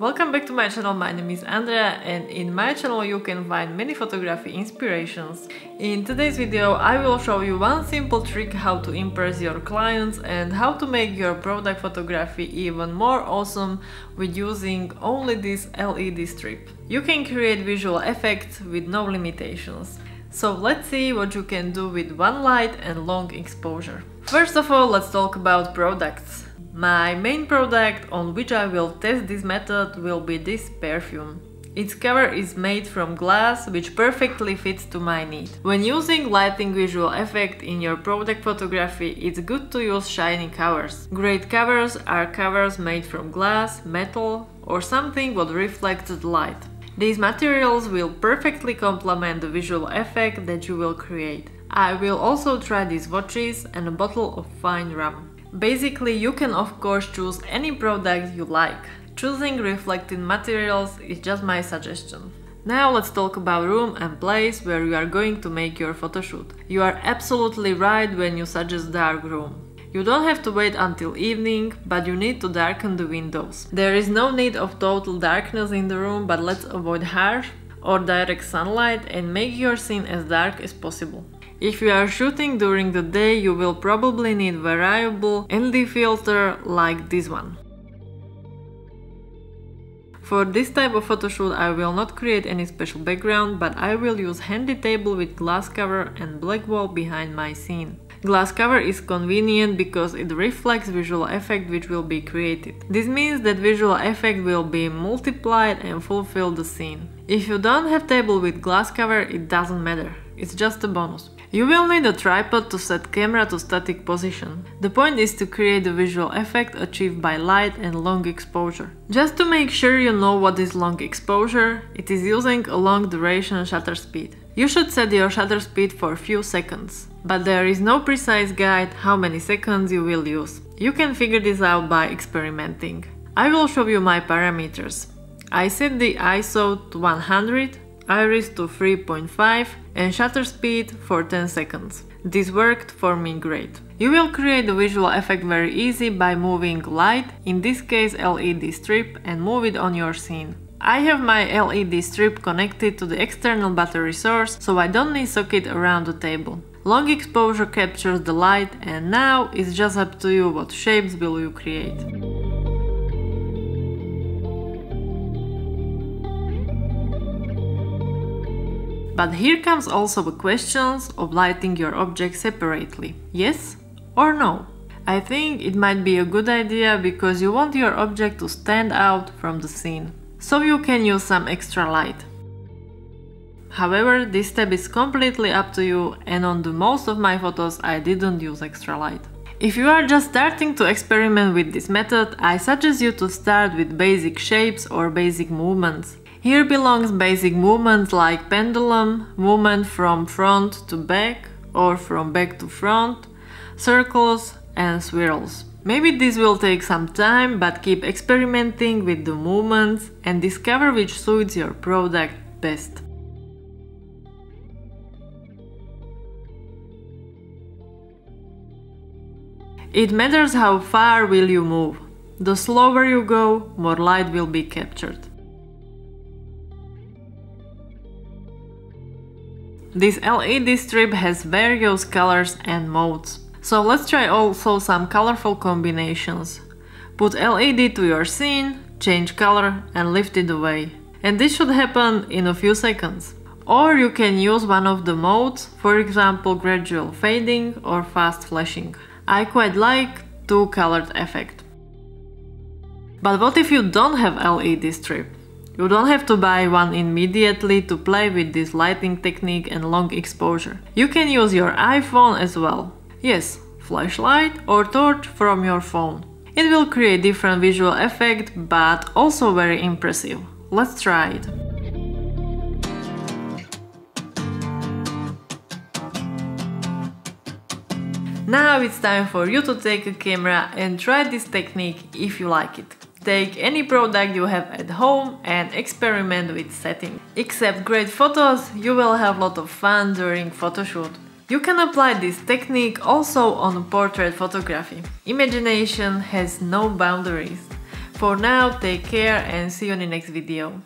Welcome back to my channel, my name is Andrea and in my channel you can find many photography inspirations. In today's video I will show you one simple trick how to impress your clients and how to make your product photography even more awesome with using only this LED strip. You can create visual effects with no limitations. So let's see what you can do with one light and long exposure. First of all, let's talk about products. My main product on which I will test this method will be this perfume. Its cover is made from glass, which perfectly fits to my need. When using lighting visual effect in your product photography, it's good to use shiny covers. Great covers are covers made from glass, metal or something what reflects the light. These materials will perfectly complement the visual effect that you will create. I will also try these watches and a bottle of fine rum. Basically, you can of course choose any product you like. Choosing reflecting materials is just my suggestion. Now let's talk about room and place where you are going to make your photoshoot. You are absolutely right when you suggest dark room. You don't have to wait until evening, but you need to darken the windows. There is no need of total darkness in the room, but let's avoid harsh or direct sunlight and make your scene as dark as possible. If you are shooting during the day, you will probably need variable ND filter like this one. For this type of photoshoot I will not create any special background, but I will use handy table with glass cover and black wall behind my scene. Glass cover is convenient because it reflects visual effect which will be created. This means that visual effect will be multiplied and fulfill the scene. If you don't have table with glass cover, it doesn't matter. It's just a bonus. You will need a tripod to set camera to static position. The point is to create the visual effect achieved by light and long exposure. Just to make sure you know what is long exposure, it is using a long duration shutter speed. You should set your shutter speed for a few seconds, but there is no precise guide how many seconds you will use. You can figure this out by experimenting. I will show you my parameters. I set the ISO to 100, iris to 3.5 and shutter speed for 10 seconds. This worked for me great. You will create the visual effect very easy by moving light, in this case LED strip, and move it on your scene. I have my LED strip connected to the external battery source, so I don't need socket around the table. Long exposure captures the light and now it's just up to you what shapes will you create. But here comes also the questions of lighting your object separately. Yes or no? I think it might be a good idea because you want your object to stand out from the scene. So you can use some extra light. However, this step is completely up to you and on the most of my photos I didn't use extra light. If you are just starting to experiment with this method, I suggest you to start with basic shapes or basic movements. Here belongs basic movements like pendulum, movement from front to back or from back to front, circles and swirls. Maybe this will take some time, but keep experimenting with the movements and discover which suits your product best. It matters how far will you move. The slower you go, more light will be captured. This LED strip has various colors and modes. So let's try also some colorful combinations. Put LED to your scene, change color and lift it away. And this should happen in a few seconds. Or you can use one of the modes, for example gradual fading or fast flashing. I quite like two colored effect. But what if you don't have LED strip? You don't have to buy one immediately to play with this lighting technique and long exposure. You can use your iPhone as well. Yes, flashlight or torch from your phone. It will create different visual effect, but also very impressive. Let's try it. Now it's time for you to take a camera and try this technique if you like it. Take any product you have at home and experiment with setting. Except great photos, you will have a lot of fun during photoshoot. You can apply this technique also on portrait photography. Imagination has no boundaries. For now, take care and see you in the next video.